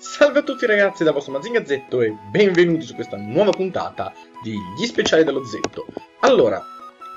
Salve a tutti ragazzi da vostro Mazingazzetto e benvenuti su questa nuova puntata di Gli Speciali dello Zetto. Allora,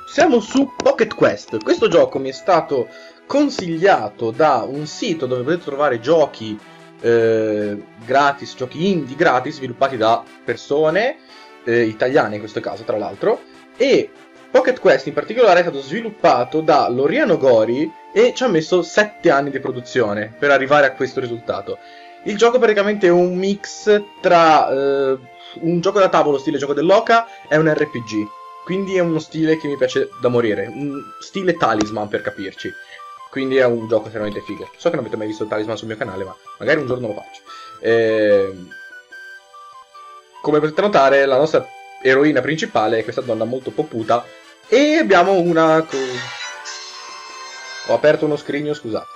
siamo su Pocket Quest. Questo gioco mi è stato consigliato da un sito dove potete trovare giochi eh, gratis, giochi indie gratis sviluppati da persone eh, italiane in questo caso tra l'altro e Pocket Quest in particolare è stato sviluppato da Loriano Gori e ci ha messo 7 anni di produzione per arrivare a questo risultato. Il gioco praticamente è un mix tra eh, un gioco da tavolo stile gioco dell'Oca e un RPG. Quindi è uno stile che mi piace da morire, un stile talisman per capirci. Quindi è un gioco estremamente figo. So che non avete mai visto il talisman sul mio canale, ma magari un giorno lo faccio. E... Come potete notare, la nostra eroina principale è questa donna molto poputa e abbiamo una... Ho aperto uno scrigno, scusate.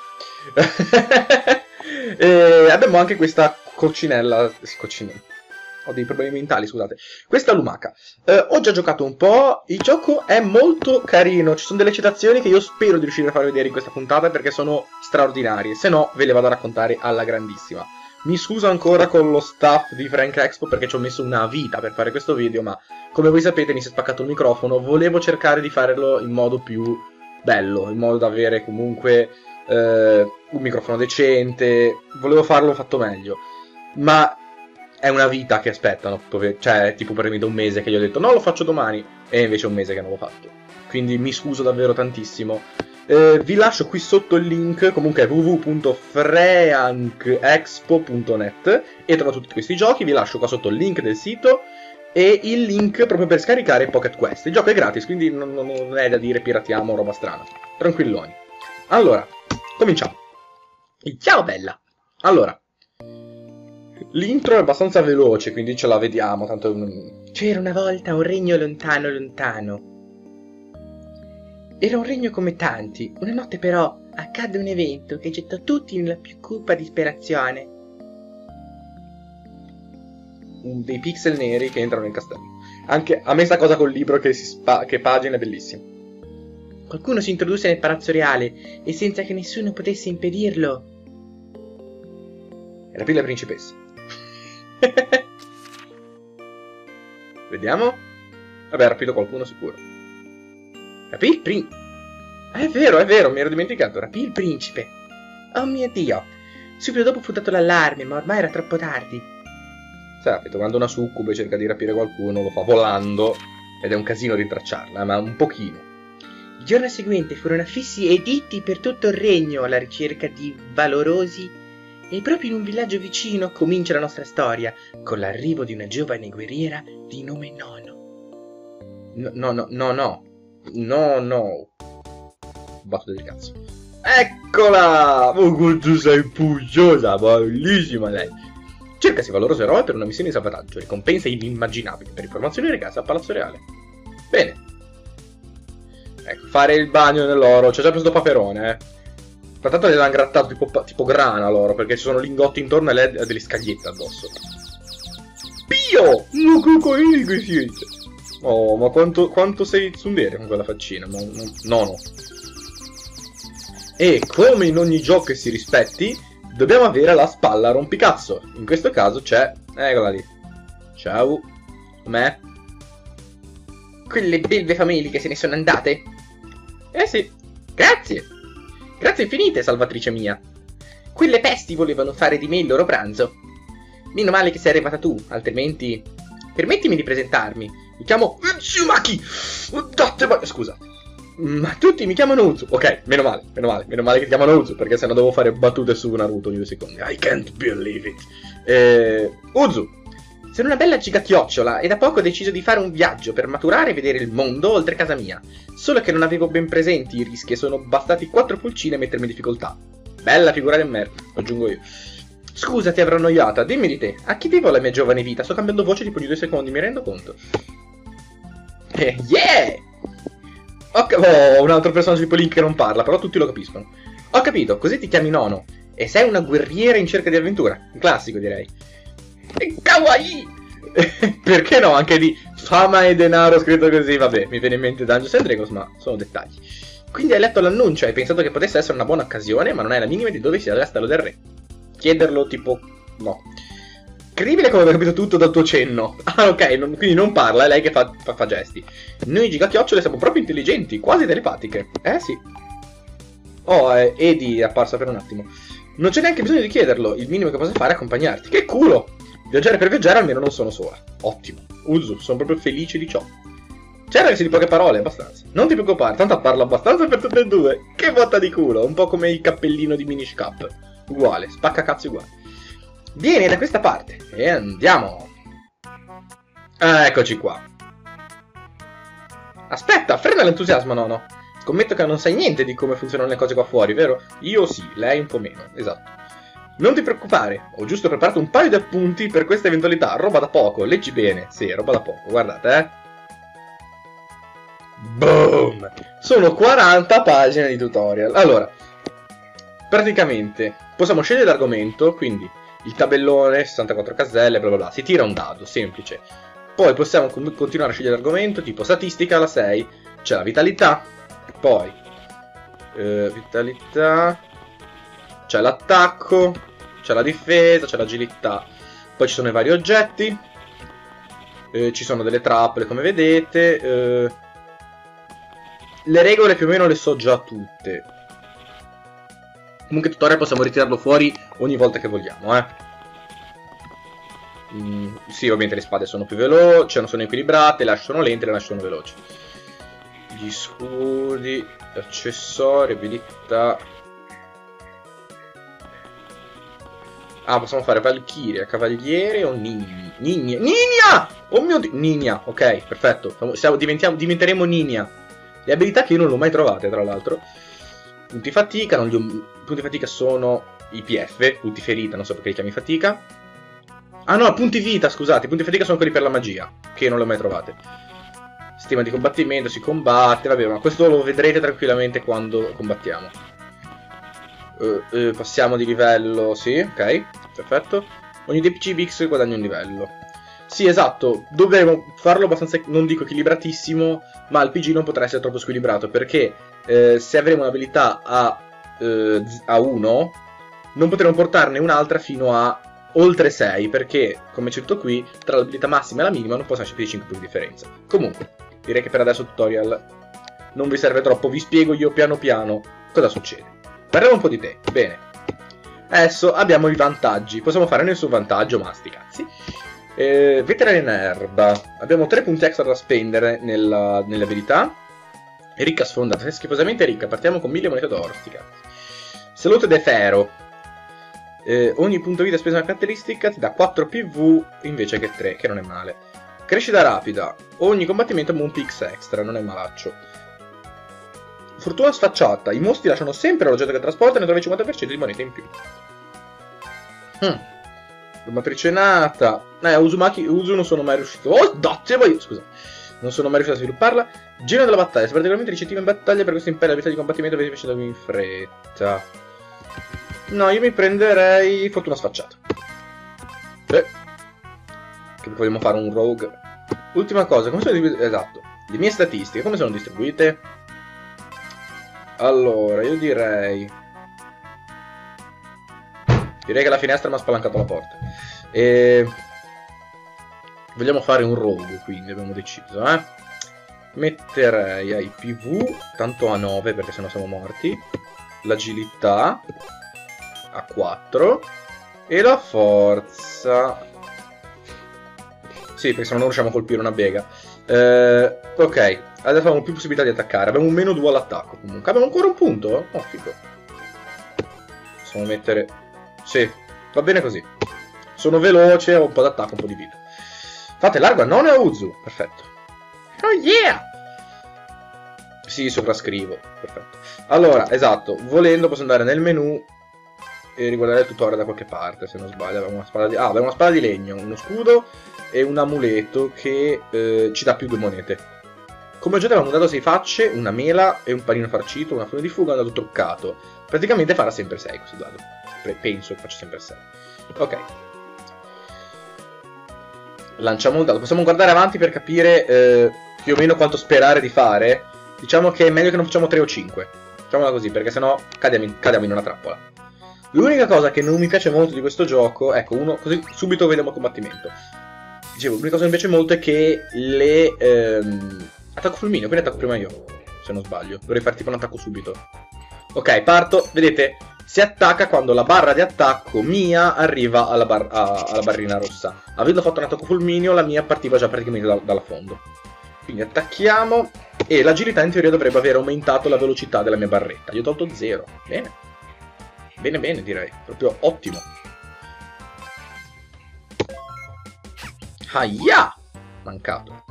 e abbiamo anche questa coccinella... Coccinella. Ho dei problemi mentali, scusate. Questa lumaca. Eh, ho già giocato un po'. Il gioco è molto carino. Ci sono delle citazioni che io spero di riuscire a far vedere in questa puntata perché sono straordinarie. Se no, ve le vado a raccontare alla grandissima. Mi scuso ancora con lo staff di Frank Expo perché ci ho messo una vita per fare questo video, ma come voi sapete mi si è spaccato il microfono. Volevo cercare di farlo in modo più bello, in modo da avere comunque eh, un microfono decente. Volevo farlo fatto meglio. Ma è una vita che aspettano, cioè tipo per da un mese che gli ho detto no lo faccio domani e invece è un mese che non l'ho fatto. Quindi mi scuso davvero tantissimo. Eh, vi lascio qui sotto il link, comunque www.freankexpo.net e trovate tutti questi giochi, vi lascio qua sotto il link del sito e il link proprio per scaricare Pocket Quest. Il gioco è gratis, quindi non, non è da dire piratiamo roba strana. Tranquilloni. Allora, cominciamo. Ciao bella! Allora, l'intro è abbastanza veloce, quindi ce la vediamo, tanto... C'era una volta un regno lontano lontano era un regno come tanti. Una notte però accadde un evento che gettò tutti nella più cupa disperazione. Dei pixel neri che entrano nel castello. Anche a me sta cosa col libro che, si spa- che pagina è bellissima. Qualcuno si introdusse nel palazzo reale e senza che nessuno potesse impedirlo. Rapì la principessa. Vediamo. Vabbè, ha rapito qualcuno sicuro. Rapì il principe. È vero, è vero, mi ero dimenticato. Rapì il principe. Oh mio dio. Subito dopo fu dato l'allarme, ma ormai era troppo tardi. Sapete, quando una succube cerca di rapire qualcuno, lo fa volando ed è un casino rintracciarla, ma un pochino. Il giorno seguente furono affissi editti per tutto il regno alla ricerca di valorosi e proprio in un villaggio vicino comincia la nostra storia con l'arrivo di una giovane guerriera di nome Nono. No, no, no, no, no. No, no. Batto del cazzo. Eccola! Oh, tu sei pucciosa, bellissima lei. Cercasi valoroso eroe per una missione di salvataggio. Ricompense inimmaginabili. Per informazioni recate al Palazzo Reale. Bene. Ecco, fare il bagno nell'oro. C'è già preso paperone, eh. Tra l'altro gliel'hanno grattato tipo, tipo grana l'oro, perché ci sono lingotti intorno e lei ha delle scagliette addosso. Pio! Che! Oh, ma quanto, quanto sei tsundere con quella faccina? Ma, no, no. E come in ogni gioco che si rispetti, dobbiamo avere la spalla rompicazzo. In questo caso c'è... Eccola lì. Ciao. Me. Quelle belve fameliche se ne sono andate? Eh sì. Grazie. Grazie infinite, salvatrice mia. Quelle pesti volevano fare di me il loro pranzo. Meno male che sei arrivata tu, altrimenti... Permettimi di presentarmi. Mi chiamo Utsumaki! Scusa. Ma tutti mi chiamano Uzu. Ok, meno male, meno male, meno male che ti chiamano Uzu, perché sennò devo fare battute su Naruto ogni due secondi. I can't believe it. Eh, Uzu. Sono una bella gigachiocciola e da poco ho deciso di fare un viaggio per maturare e vedere il mondo oltre casa mia. Solo che non avevo ben presenti i rischi e sono bastati quattro pulcine a mettermi in difficoltà. Bella figura del merda, aggiungo io. Scusa, ti avrò annoiata, dimmi di te. A chi devo la mia giovane vita? Sto cambiando voce tipo di due secondi, mi rendo conto. Eh, yeah! Ho oh, un altro personaggio tipo Link che non parla, però tutti lo capiscono. Ho capito, così ti chiami Nono. E sei una guerriera in cerca di avventura. Un classico, direi. Kawaii! Perché no? Anche di fama e denaro scritto così, vabbè, mi viene in mente Dungeons and Dragons, ma sono dettagli. Quindi hai letto l'annuncio hai pensato che potesse essere una buona occasione, ma non hai la minima di dove sia il castello del re. Chiederlo tipo... no. Incredibile come abbia capito tutto dal tuo cenno. Ah, ok, non, quindi non parla, è lei che fa, fa, fa gesti. Noi gigachiocciole siamo proprio intelligenti, quasi telepatiche. Eh sì. Oh, eh, Edi è apparsa per un attimo. Non c'è neanche bisogno di chiederlo, il minimo che posso fare è accompagnarti. Che culo! Viaggiare per viaggiare almeno non sono sola. Ottimo. Uso, sono proprio felice di ciò. Si di poche parole, abbastanza. Non ti preoccupare, tanto parlo abbastanza per tutte e due. Che botta di culo, un po' come il cappellino di Minish Cap. Uguale, spacca cazzo uguale. Vieni da questa parte e andiamo. Eccoci qua. Aspetta, frena l'entusiasmo, nono. Scommetto che non sai niente di come funzionano le cose qua fuori, vero? Io sì, lei un po' meno, esatto. Non ti preoccupare, ho giusto preparato un paio di appunti per questa eventualità, roba da poco, leggi bene. Sì, roba da poco, guardate, eh. Boom! Sono 40 pagine di tutorial. Allora, praticamente possiamo scegliere l'argomento, quindi il tabellone, 64 caselle, bla bla bla. Si tira un dado, semplice. Poi possiamo continuare a scegliere l'argomento, tipo statistica, la 6, c'è la vitalità, poi eh, vitalità, c'è l'attacco, c'è la difesa, c'è l'agilità. Poi ci sono i vari oggetti, eh, ci sono delle trappole come vedete. Eh, le regole più o meno le so già tutte. Comunque tutorial possiamo ritirarlo fuori ogni volta che vogliamo, eh. Mm, sì, ovviamente le spade sono più veloci, cioè non sono equilibrate, le asce sono lente, le asce sono veloci. Gli scudi, accessori, abilità. Ah, possiamo fare Valkyria, Cavaliere o Nini. Nigna. Nigna! Oh mio dio! Nigna, ok, perfetto. Siamo, diventeremo Nigna. Le abilità che io non l'ho mai trovate, tra l'altro. Punti fatica, non gli... punti fatica sono i PF, punti ferita, non so perché li chiami fatica. Ah no, punti vita, scusate, punti fatica sono quelli per la magia, che non le ho mai trovate. Sistema di combattimento, si combatte, vabbè, ma questo lo vedrete tranquillamente quando combattiamo. Uh, uh, passiamo di livello, sì, ok, perfetto. Ogni DPC Bix guadagna un livello. Sì, esatto, dovremmo farlo abbastanza, non dico equilibratissimo, ma il PG non potrà essere troppo squilibrato, perché eh, se avremo un'abilità a, eh, a 1, non potremo portarne un'altra fino a oltre 6, perché, come c'è tutto qui, tra l'abilità massima e la minima non possono esserci più di 5 punti di differenza. Comunque, direi che per adesso il tutorial non vi serve troppo, vi spiego io piano piano cosa succede. Parliamo un po' di te, bene. Adesso abbiamo i vantaggi, possiamo fare nessun vantaggio, ma sti cazzi. Eh, veterana erba. Abbiamo 3 punti extra da spendere nella, nelle abilità. Ricca sfondata, schifosamente ricca. Partiamo con 1000 monete cazzi. Salute de ferro. Eh, ogni punto vita speso una caratteristica ti dà 4 PV invece che 3, che non è male. Crescita rapida. Ogni combattimento ha un pix extra, non è malaccio. Fortuna sfacciata. I mostri lasciano sempre l'oggetto che trasportano e trovi il 50% di monete in più. Hmm. Matrice nata. Eh, Uzumaki, Uzu non sono mai riuscito. Oh, dazze, voi. Scusa. Non sono mai riuscito a svilupparla. Genio della battaglia. Sei particolarmente ricettivo in battaglia per questo impero. L'abilità di combattimento avete facendo in fretta. No, io mi prenderei fortuna sfacciata. Eh. Che vogliamo fare un rogue. Ultima cosa, come sono distribuite? Esatto. Le mie statistiche, come sono distribuite? Allora, io direi... Direi che la finestra mi ha spalancato la porta. E... Vogliamo fare un rogue, quindi abbiamo deciso, eh? Metterei ai PV, tanto a 9 perché sennò siamo morti. L'agilità a 4. E la forza... Sì, perché se no non riusciamo a colpire una bega. Eh, ok, adesso abbiamo più possibilità di attaccare. Abbiamo un meno 2 all'attacco comunque. Abbiamo ancora un punto? Oh, figo. Possiamo mettere sì, va bene così. Sono veloce, ho un po' d'attacco, un po' di vita. Fate largo a None a Uzu. Perfetto. Oh yeah! Sì, sovrascrivo. Perfetto. Allora, esatto, volendo posso andare nel menu e riguardare il tutorial da qualche parte, se non sbaglio. Abbiamo una spada di, ah, abbiamo una spada di legno, uno scudo e un amuleto che eh, ci dà più due monete. Come oggetto avevamo dato 6 facce, una mela e un panino farcito, una fune di fuga e un dado truccato. Praticamente farà sempre 6 questo dado penso che faccia sempre 6. Ok. Lanciamo un dado. Possiamo guardare avanti per capire eh, più o meno quanto sperare di fare. Diciamo che è meglio che non facciamo 3 o 5. Facciamola così, perché sennò cadiamo in, cadiamo in una trappola. L'unica cosa che non mi piace molto di questo gioco, ecco, uno, così subito vediamo il combattimento. Dicevo, l'unica cosa che mi piace molto è che le... Ehm, attacco fulmineo, quindi attacco prima io, se non sbaglio. Dovrei fare tipo un attacco subito. Ok, parto, vedete, si attacca quando la barra di attacco mia arriva alla, bar a, alla barrina rossa. Avendo fatto un attacco fulmineo, la mia partiva già praticamente da dalla fondo. Quindi attacchiamo e l'agilità in teoria dovrebbe aver aumentato la velocità della mia barretta. Io ho tolto 0. Bene. Bene, bene, direi. Proprio ottimo. Aia! Mancato.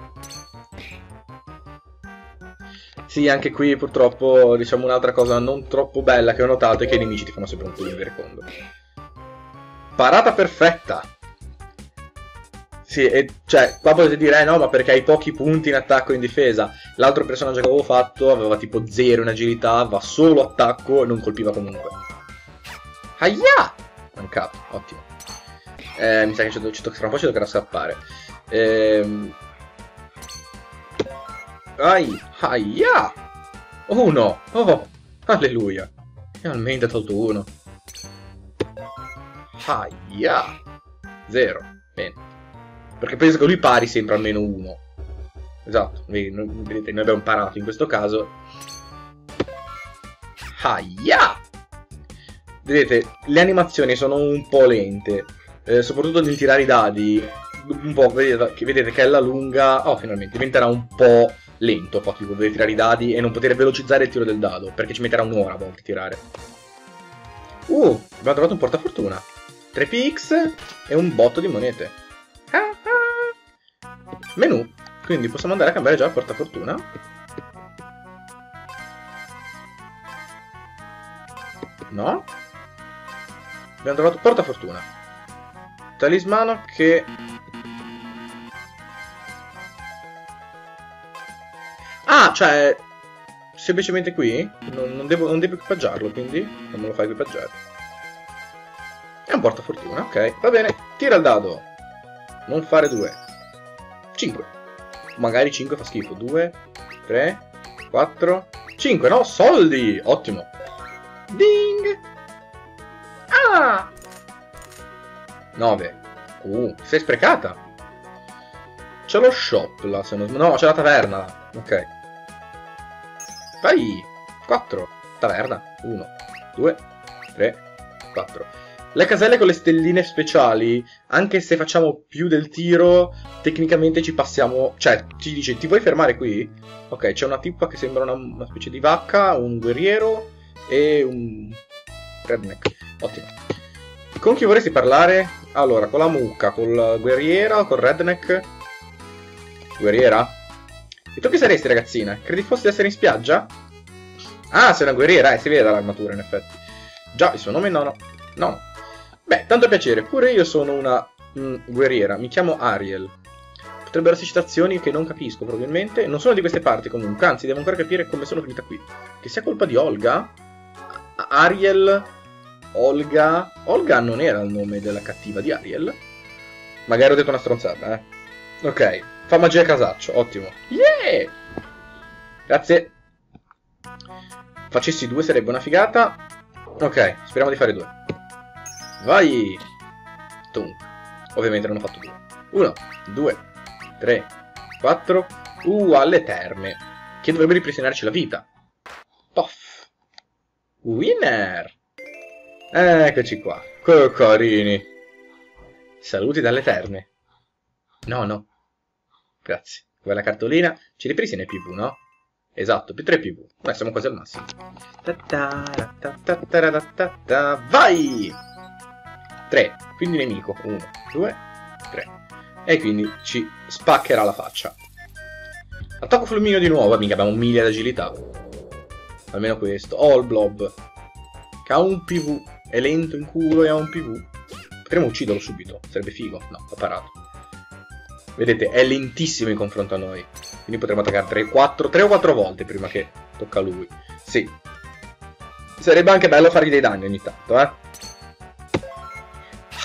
Sì, anche qui purtroppo, diciamo, un'altra cosa non troppo bella che ho notato è che i nemici ti fanno sempre un pugno di verecondo. Parata perfetta! Sì, e cioè, qua potete dire, eh no, ma perché hai pochi punti in attacco e in difesa. L'altro personaggio che avevo fatto aveva tipo 0 in agilità, va solo attacco e non colpiva comunque. Aia! Mancato, ottimo. Eh, mi sa che ci, un po' ci toccherà scappare. Ehm, ai, aia! Uno! Oh, alleluia! Finalmente ho tolto uno. Aia! Zero. Bene. Perché penso che lui pari sempre almeno uno. Esatto, vedete, noi abbiamo parato in questo caso. Aia! Vedete, le animazioni sono un po' lente. Eh, soprattutto nel tirare i dadi. Un po', vedete, vedete che è la lunga... Oh, finalmente, diventerà un po' lento, poi tipo dover tirare i dadi e non poter velocizzare il tiro del dado, perché ci metterà un'ora a volte tirare. Uh, abbiamo trovato un portafortuna. 3 pix e un botto di monete. Ah, ah. Menu. Quindi possiamo andare a cambiare già il portafortuna. No? Abbiamo trovato portafortuna. Talismano che Ah, cioè, semplicemente qui? Non, non, devo, non devo equipaggiarlo, quindi non me lo fai equipaggiare. È un portafortuna, ok. Va bene, tira il dado. Non fare due. 5. Magari 5 fa schifo. 2, 3, 4, 5. No, soldi! Ottimo. Ding! Ah! 9. Uh, sei sprecata. C'è lo shop là, se non... No, c'è la taverna. Ok. Vai! 4. Taverna. 1, 2, 3, 4. Le caselle con le stelline speciali, anche se facciamo più del tiro, tecnicamente ci passiamo... Cioè, ci dice, ti vuoi fermare qui? Ok, c'è una tippa che sembra una, una specie di vacca, un guerriero e un... redneck. Ottimo. Con chi vorresti parlare? Allora, con la mucca, col guerriera o col redneck? Guerriera? E tu chi saresti, ragazzina? Credi fossi di essere in spiaggia? Ah, sei una guerriera, eh, si vede dall'armatura, in effetti. Già, il suo nome no, no. No. Beh, tanto piacere, pure io sono una mm, guerriera, mi chiamo Ariel. Potrebbero essere citazioni che non capisco, probabilmente. Non sono di queste parti, comunque, anzi, devo ancora capire come sono finita qui. Che sia colpa di Olga? Ariel... Olga... Olga non era il nome della cattiva di Ariel? Magari ho detto una stronzata, eh. Ok, Fa magia a casaccio, ottimo. Yeah! Grazie. Facessi due sarebbe una figata. Ok, speriamo di fare due. Vai! Tum. Ovviamente non ho fatto due. Uno, due, tre, quattro. Uh, alle terme. Che dovrebbe ripristinarci la vita. Toff. Winner! Eccoci qua. Che carini. Saluti dalle terme. No, no. Grazie. Quella cartolina ci ripristina il PV, no? Esatto, più 3 PV. Noi siamo quasi al massimo. Vai! 3. Quindi nemico. 1, 2, 3. E quindi ci spaccherà la faccia. Attacco fulmineo di nuovo. Mica abbiamo 1000 d'agilità. Almeno questo. Oh, il blob. Che ha un PV. È lento in culo e ha un PV. Potremmo ucciderlo subito. Sarebbe figo. No, ha parato. Vedete, è lentissimo in confronto a noi. Quindi potremmo attaccare 3, 4, 3 o 4 volte prima che tocca a lui. Sì. Sarebbe anche bello fargli dei danni ogni tanto, eh.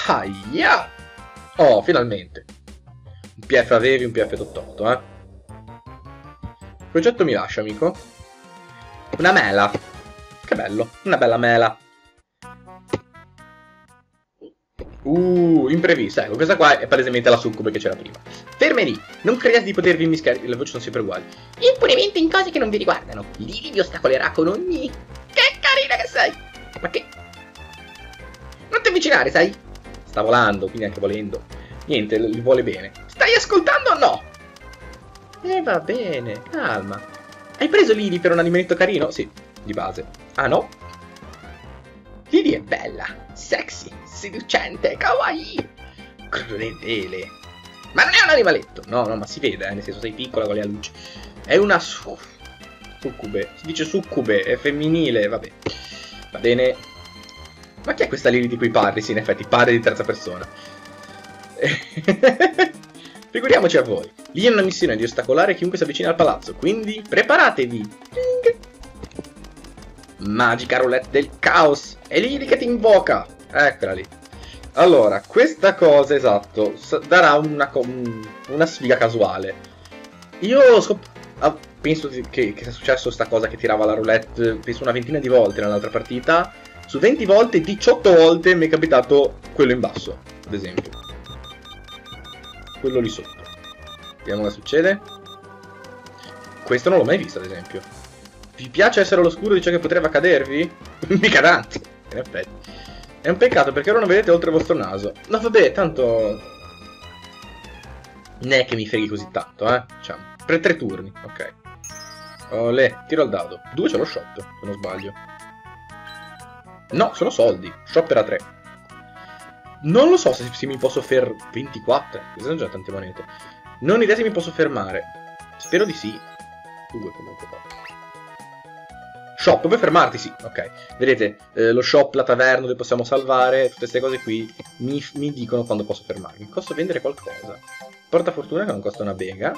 Aia! Oh, finalmente. Un PF avevi, un PF 88, eh. Il progetto mi lascia, amico. Una mela. Che bello, una bella mela. Uh, imprevista. Ecco, questa qua è palesemente la succube che c'era prima. Ferme lì. Non crediate di potervi mischiare. Le voci sono sempre uguali. Impunemente in cose che non vi riguardano. Lili vi ostacolerà con ogni... Che carina che sei! Ma che... Non ti avvicinare, sai? Sta volando, quindi anche volendo. Niente, gli vuole bene. Stai ascoltando o no? E eh, va bene, calma. Hai preso Lili per un animaletto carino? Sì, di base. Ah no? Lili è bella, sexy, seducente, kawaii. Crudele. Ma non è un animaletto. No, no, ma si vede, eh, nel senso sei piccola con le luci. È una su... succube. Si dice succube, è femminile, vabbè. Va bene. Ma chi è questa Lili di cui parli? Sì, in effetti, pare di terza persona. Figuriamoci a voi. Lì è una missione di ostacolare chiunque si avvicina al palazzo, quindi preparatevi. Magica roulette del caos. È Lili che ti invoca. Eccola lì. Allora, questa cosa, esatto, darà una, una sfiga casuale. Io scop- ah, penso che, che sia successo sta cosa che tirava la roulette, penso una ventina di volte nell'altra partita. Su 20 volte, 18 volte mi è capitato quello in basso, ad esempio quello lì sotto. Vediamo cosa succede. Questo non l'ho mai visto, ad esempio. Vi piace essere all'oscuro di ciò che potrebbe accadervi? Mica tanti, in effetti. È un peccato perché ora non vedete oltre il vostro naso. No, vabbè, tanto... Non è che mi freghi così tanto, eh. Diciamo. Per tre turni, ok. Olè, tiro al dado. Due ce l'ho shop, se non sbaglio. No, sono soldi. Shop era tre. Non lo so se, se mi posso fermare. 24? Queste sono già tante monete. Non ho idea se mi posso fermare. Spero di sì. Due comunque qua. Shop, puoi fermarti? Sì, ok. Vedete, eh, lo shop, la taverna dove possiamo salvare, tutte queste cose qui mi, mi dicono quando posso fermarmi. Posso vendere qualcosa. Portafortuna che non costa una bega.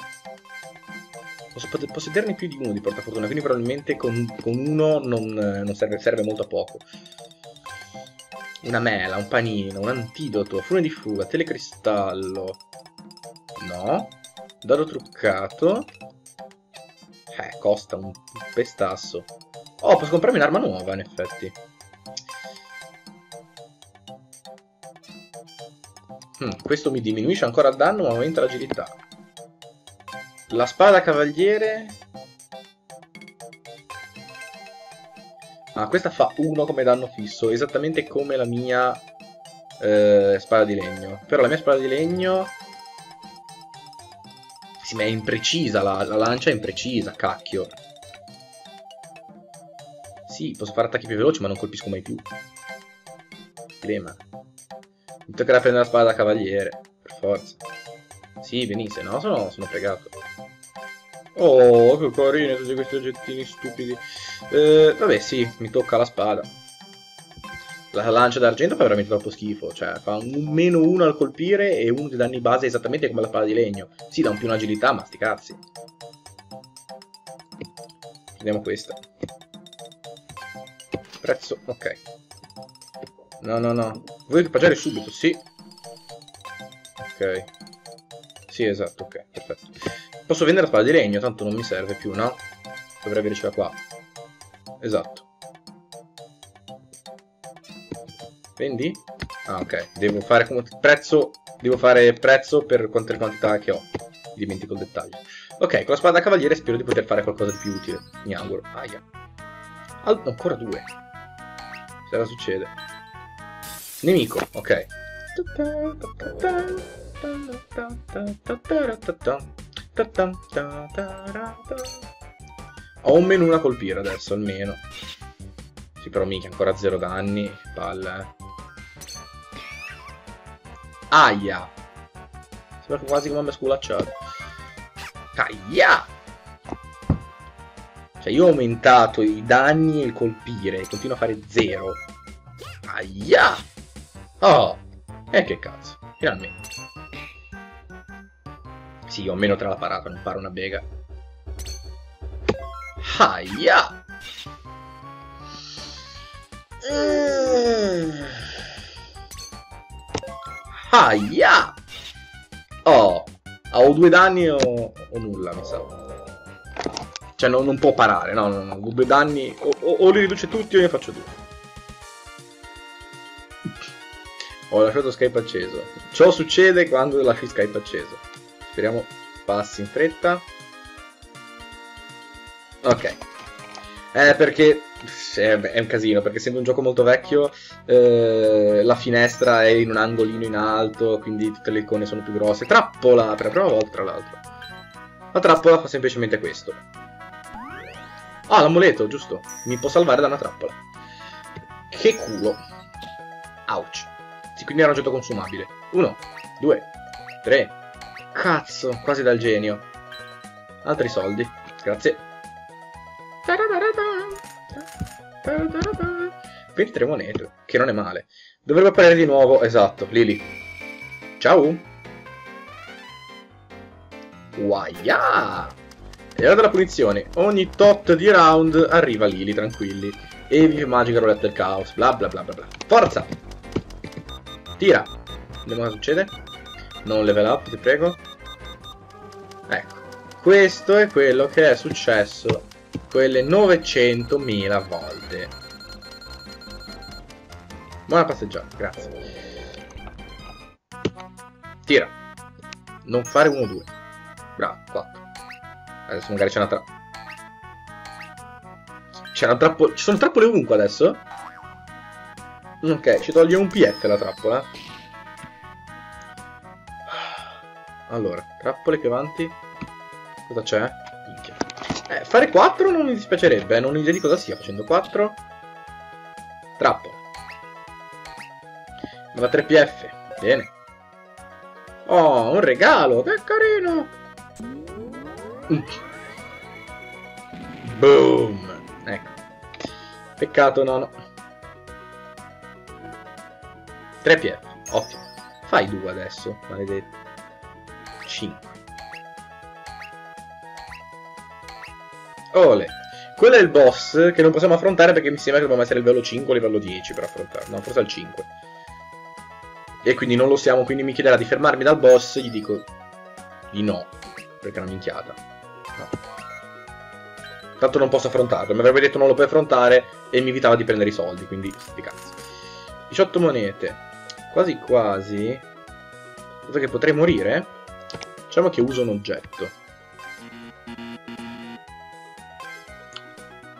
Posso possederne più di uno di portafortuna, quindi probabilmente con, con uno non, non serve, serve molto a poco una mela, un panino, un antidoto, fune di fuga, telecristallo. No. Dado truccato. Eh, costa un pestasso. Oh, posso comprarmi un'arma nuova, in effetti. Hmm, questo mi diminuisce ancora il danno, ma aumenta l'agilità. La spada cavaliere Ah, questa fa 1 come danno fisso, esattamente come la mia eh, spada di legno. Però la mia spada di legno... Sì, ma è imprecisa, la, la lancia è imprecisa, cacchio. Sì, posso fare attacchi più veloci, ma non colpisco mai più. Problema. Mi toccherà prendere la spada da cavaliere, per forza. Sì, venisse, no, sono, sono fregato. Oh, che carine tutti questi oggettini stupidi. Eh, vabbè, sì, mi tocca la spada. La lancia d'argento fa veramente troppo schifo. Cioè, fa un meno uno al colpire e uno di danni base esattamente come la spada di legno. Sì, dà un più un'agilità, ma sti cazzi. Prendiamo questa. Prezzo, ok. No, no, no. Vuoi equipaggiare subito? Sì. Ok. Sì, esatto, ok, perfetto. Posso vendere la spada di legno, tanto non mi serve più, no? Dovrei avercela qua. Esatto. Vendi? Ah, ok. Devo fare prezzo. Devo fare prezzo per quante quantità che ho. Dimentico il dettaglio. Ok, con la spada da cavaliere spero di poter fare qualcosa di più utile. Mi auguro. Aia. Al ancora due. Cosa succede? Nemico, ok. Ho un menu da colpire adesso, almeno. Sì, però mica, ancora zero danni. Palle, eh. Aia! Sembra quasi come mi sculacciato. Aia! Cioè, io ho aumentato i danni e il colpire e continuo a fare zero. Aia! Oh! E eh, che cazzo, finalmente. Sì, ho meno tra la parata, non pare una bega. Aia! Aia! Oh, ho due danni o, o nulla, mi sa. Cioè, non, non può parare, no, no, no. Due danni, o, o, o li riduce tutti o ne faccio due. Ho lasciato Skype acceso. Ciò succede quando lasci Skype acceso. Speriamo passi in fretta. Ok. Eh, perché è un casino, perché essendo un gioco molto vecchio, eh, la finestra è in un angolino in alto, quindi tutte le icone sono più grosse. Trappola, per la prima volta, tra l'altro. La trappola fa semplicemente questo. Ah, l'amuleto, giusto. Mi può salvare da una trappola. Che culo. Ouch. Sì, quindi era un oggetto consumabile. Uno, due, tre. Cazzo, quasi dal genio. Altri soldi. Grazie. 23 monete, che non è male. Dovrebbe apparire di nuovo, esatto, Lily. Ciao. Waia! E ora della punizione. Ogni tot di round arriva Lily, tranquilli. E vive magica roulette del caos, bla bla bla bla bla. Forza! Tira! Vediamo cosa succede. Non level up, ti prego. Ecco. Questo è quello che è successo quelle 900.000 volte. Buona passeggiata, grazie. Tira. Non fare 1-2. Bravo, 4. Adesso magari c'è una trappola. C'è una trappola. Ci sono trappole ovunque adesso? Ok, ci toglie un PF la trappola. Allora, trappole che avanti. Cosa c'è? Eh, fare 4 non mi dispiacerebbe, eh. non ho idea di cosa sia facendo 4. Trappola. Va 3 PF. Bene. Oh, un regalo, che carino. Boom. Ecco. Peccato, no, no. 3 PF. Ottimo. Fai 2 adesso, maledetto. 5. Ole. Quello è il boss che non possiamo affrontare perché mi sembra che dobbiamo essere il livello 5 o livello 10 per affrontarlo. No, forse al 5. E quindi non lo siamo, quindi mi chiederà di fermarmi dal boss, gli dico di no, perché è una minchiata. Tanto non posso affrontarlo, mi avrebbe detto non lo puoi affrontare e mi invitava di prendere i soldi, quindi sti cazzi. 18 monete. Quasi quasi... Cosa che potrei morire? Diciamo che uso un oggetto.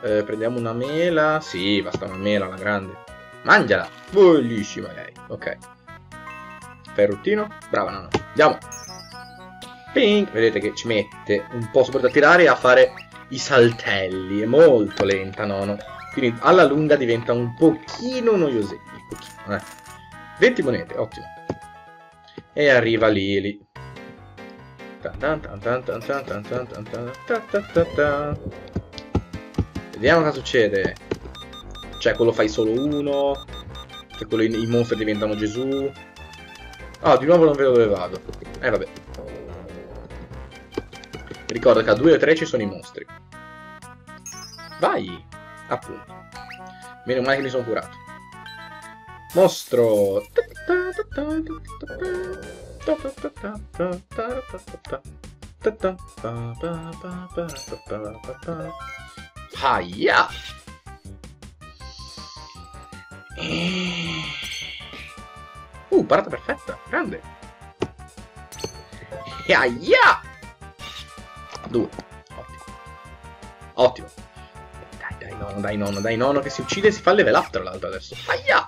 Eh, prendiamo una mela. Sì, basta una mela, la grande. Mangiala! Bellissima lei. Ok. Ferruttino. Brava, no, no. Andiamo. Ping! Vedete che ci mette un po' sopra da tirare a fare i saltelli. È molto lenta, no, Quindi alla lunga diventa un pochino noiosetto. Pochino, eh. 20 monete, ottimo. E arriva Lili. Vediamo cosa succede. Cioè, quello fai solo uno. Cioè, quello i, i mostri diventano Gesù. Ah, oh, di nuovo non vedo dove vado. Eh, vabbè. Ricordo che a 2 o 3 ci sono i mostri. Vai! Appunto. Meno male che mi sono curato. Mostro! Aia! Uh, parata perfetta, grande. Aia! Due. Ottimo. Ottimo. Dai, nonno, dai, nonno, che si uccide e si fa level up tra l'altro adesso. Aia!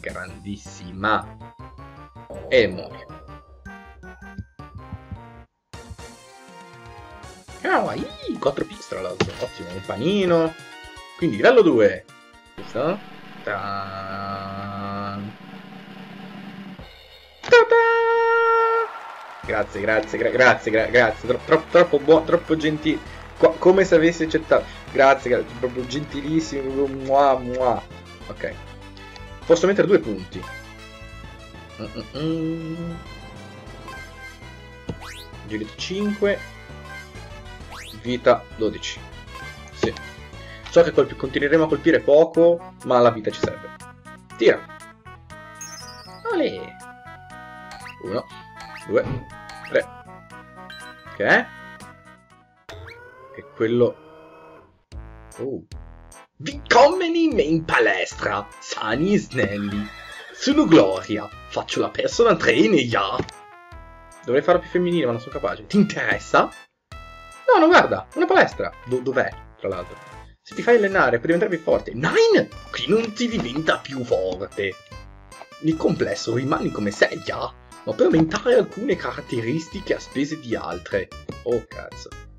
Grandissima. E muore. Kawaii, 4 piste tra l'altro, ottimo, un panino. Quindi livello 2. Questo. Grazie, grazie, gra grazie, gra grazie, Tro troppo, troppo buono, troppo gentile. Qu come se avessi accettato. Grazie, grazie, proprio gentilissimo, proprio mua, mua. Ok. Posso mettere due punti. Mm -mm -mm. Girito 5 vita 12. Sì. So che continueremo a colpire poco, ma la vita ci serve. Tira. Olè. Uno, due, tre. È? E quello... Oh. Vi in palestra, sani e snelli. Sono Gloria. Faccio la personal trainer, ya. Dovrei farla più femminile, ma non sono capace. Ti interessa? No, no, guarda, una palestra. Do- dov'è, tra l'altro? Se ti fai allenare puoi diventare più forte. Nine! Qui non ti diventa più forte. Nel complesso rimani come sei, ya. Ma puoi aumentare alcune caratteristiche a spese di altre. Oh, cazzo.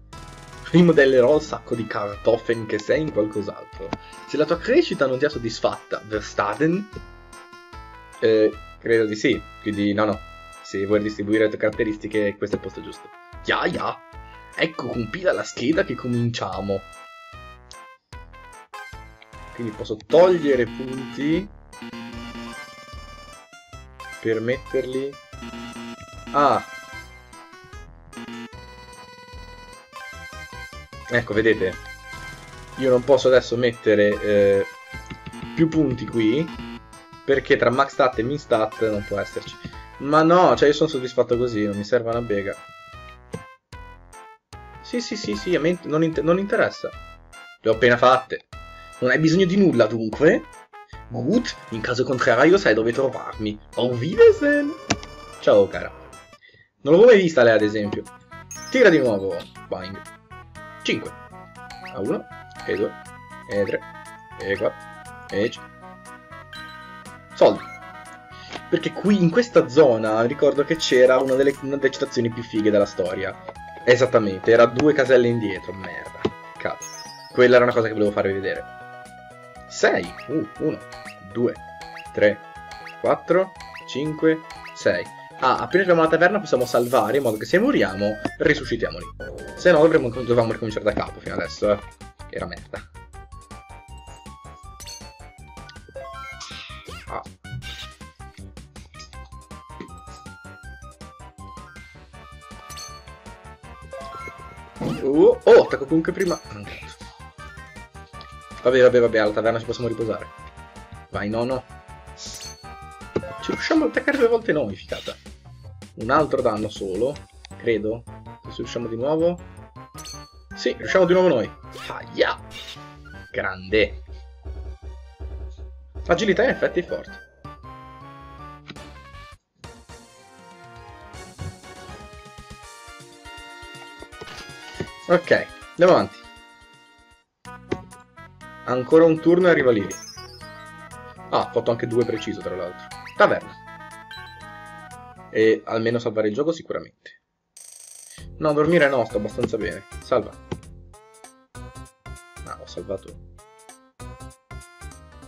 Rimodellerò il sacco di kartoffeln che sei in qualcos'altro. Se la tua crescita non ti ha soddisfatta, Verstaden? Eh, credo di sì. Quindi, no, no. Se vuoi distribuire le tue caratteristiche, questo è il posto giusto. Ya, ya. Ecco, compila la scheda che cominciamo. Quindi posso togliere punti per metterli... Ah! Ecco, vedete? Io non posso adesso mettere eh, più punti qui perché tra max stat e min stat non può esserci. Ma no, cioè io sono soddisfatto così, non mi serve una bega. Sì, sì, sì, sì, non, inter non interessa. Le ho appena fatte. Non hai bisogno di nulla, dunque? Good, in caso contrario sai dove trovarmi. Auf Wiedersehen! Ciao, cara. Non l'avevo mai vista lei, ad esempio. Tira di nuovo, Boing. 5. A 1, e 2, e 3, e 4, e 5. Soldi. Perché qui, in questa zona, ricordo che c'era una delle, una delle citazioni più fighe della storia. Esattamente, era due caselle indietro, merda. Cazzo. Quella era una cosa che volevo farvi vedere. 6. Uh, 1, 2, 3, 4, 5, 6. Ah, appena arriviamo alla taverna possiamo salvare in modo che se moriamo risuscitiamoli. Se no dovremmo, dovevamo ricominciare da capo fino adesso, eh. Era merda. Ah. Oh, oh, attacco comunque prima. Vabbè, vabbè, vabbè, alla taverna ci possiamo riposare. Vai, nono. Ci riusciamo a attaccare due volte noi, ficata. Un altro danno solo, credo. Se riusciamo di nuovo. Sì, riusciamo di nuovo noi. Aia! Grande. Agilità in effetti è forte. Ok, andiamo avanti. Ancora un turno e arriva Lily. Ah, ho fatto anche due preciso, tra l'altro. Taverna. E almeno salvare il gioco sicuramente. No, dormire no, sto abbastanza bene. Salva. Salvato.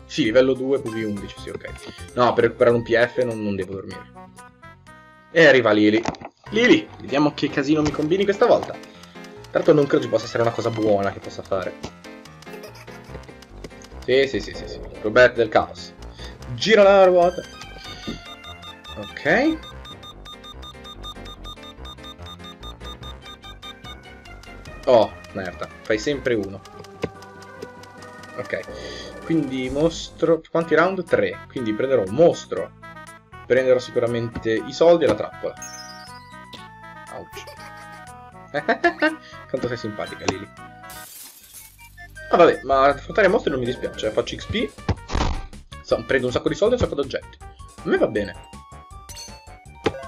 Sì, livello 2, PV11, sì, ok. No, per recuperare un PF non, non devo dormire. E arriva Lily. Lily, vediamo che casino mi combini questa volta. Tanto non credo ci possa essere una cosa buona che possa fare. Sì, sì, sì, sì, sì. Robert del caos. Gira la ruota. Ok. Oh, merda. Fai sempre uno. Ok. Quindi mostro... Quanti round? 3. Quindi prenderò un mostro. Prenderò sicuramente i soldi e la trappola. Ouch. Quanto sei simpatica, Lily. Ah vabbè, ma affrontare mostri non mi dispiace. Faccio XP. So, prendo un sacco di soldi e un sacco di oggetti. A me va bene.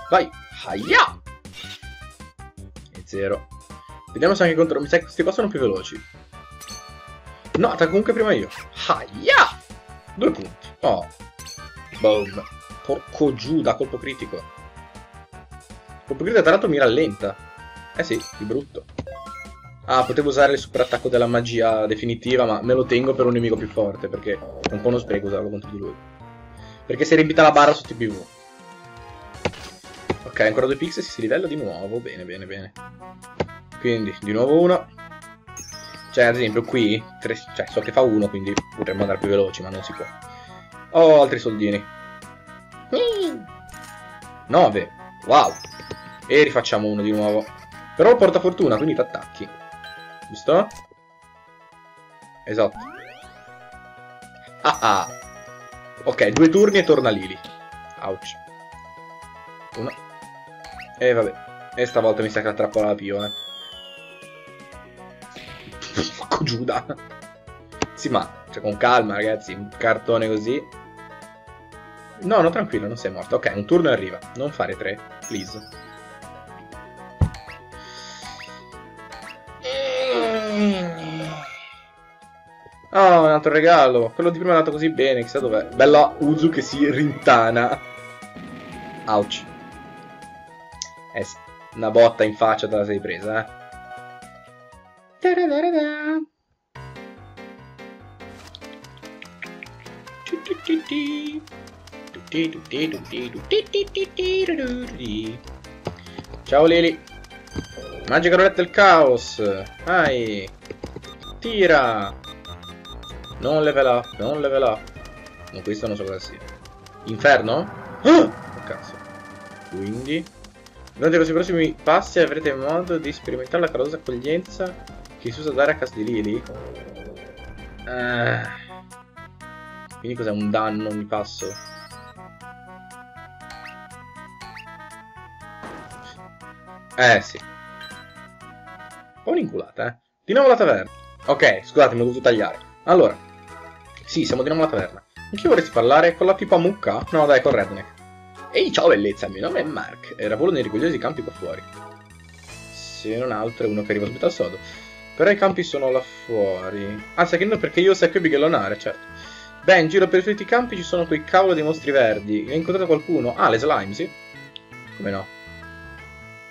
Vai. Haia! E zero. Vediamo se anche contro... Mi sa che questi qua sono più veloci. No, attacco comunque prima io. Haia! Due punti. Oh. Boom. Porco giù, da colpo critico. Colpo critico tra l'altro mi rallenta. Eh sì, di brutto. Ah, potevo usare il super attacco della magia definitiva, ma me lo tengo per un nemico più forte, perché è un po' uno spreco usarlo contro di lui. Perché si è riempita la barra su TPV. Ok, ancora due pixel, si livella di nuovo. Bene, bene, bene. Quindi, di nuovo uno. Cioè, ad esempio, qui, tre, cioè, so che fa uno, quindi potremmo andare più veloci, ma non si può. Ho altri soldini. 9. Wow. E rifacciamo uno di nuovo. Però porta fortuna, quindi ti attacchi. Giusto? Esatto. Ah ah. Ok, due turni e torna Lily. Ouch. Uno. E vabbè. E stavolta mi sa che la trappola la pio, Giuda. Sì, ma, cioè, con calma, ragazzi. Un cartone così. No, no, tranquillo, non sei morto. Ok, un turno arriva. Non fare tre, please. Oh, un altro regalo. Quello di prima è andato così bene, chissà dov'è. Bella Uzu che si rintana. Ouch. Eh una botta in faccia te la sei presa, eh. Ciao Lili. Magica roulette del caos. Vai. Tira. Non level up, non level up. No, questo non so cosa sia. Inferno? Ah! Oh, cazzo. Quindi... Durante questi prossimi passi avrete modo di sperimentare la calorosa accoglienza che si usa dare a casa di Lily. Uh, quindi cos'è un danno ogni passo? Eh sì. Un po' un'inculata, eh. Di nuovo la taverna. Ok, scusatemi, ho dovuto tagliare. Allora. Sì, siamo di nuovo alla taverna. Con chi vorresti parlare? Con la tipa mucca? No, dai, con Redneck. Ehi, ciao bellezza, il mio nome è Mark e lavoro nei rigogliosi campi qua fuori. Se non altro è uno che arriva subito al sodo. Però i campi sono là fuori. Ah, sai che no, perché io i bighellonare, certo. Beh, in giro per tutti i campi ci sono quei cavolo di mostri verdi. Hai incontrato qualcuno? Ah, le slime, sì. Come no?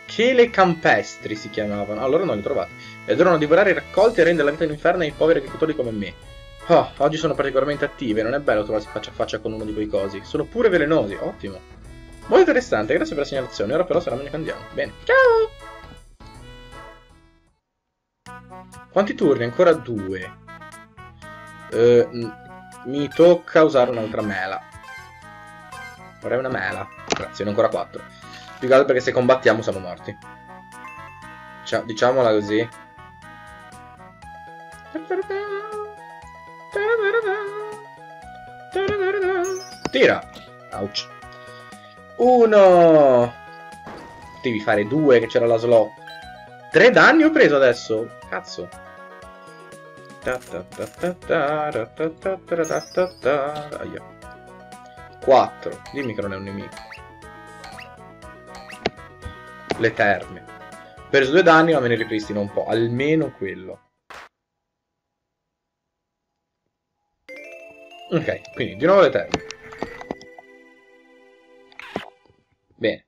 Chele campestri si chiamavano. Allora non li trovate. E devono divorare i raccolti e rendere la vita all'inferno ai poveri agricoltori come me. Oh, oggi sono particolarmente attive, non è bello trovarsi faccia a faccia con uno di quei cosi. Sono pure velenosi, ottimo. Molto interessante, grazie per la segnalazione. Ora però sarà meglio che andiamo. Bene. Ciao! Quanti turni? Ancora due. Uh, mi tocca usare un'altra mela. Vorrei una mela. Grazie, ne ho ancora quattro. Più che altro perché se combattiamo siamo morti. Ciao, diciamola così. Tira! Ouch. Uno! Devi fare due che c'era la slot. Tre danni ho preso adesso. Cazzo. Aia. 4. Dimmi che non è un nemico. Le terme. Preso due danni ma me ne ripristino un po'. Almeno quello. Ok, quindi di nuovo le terme. Bene.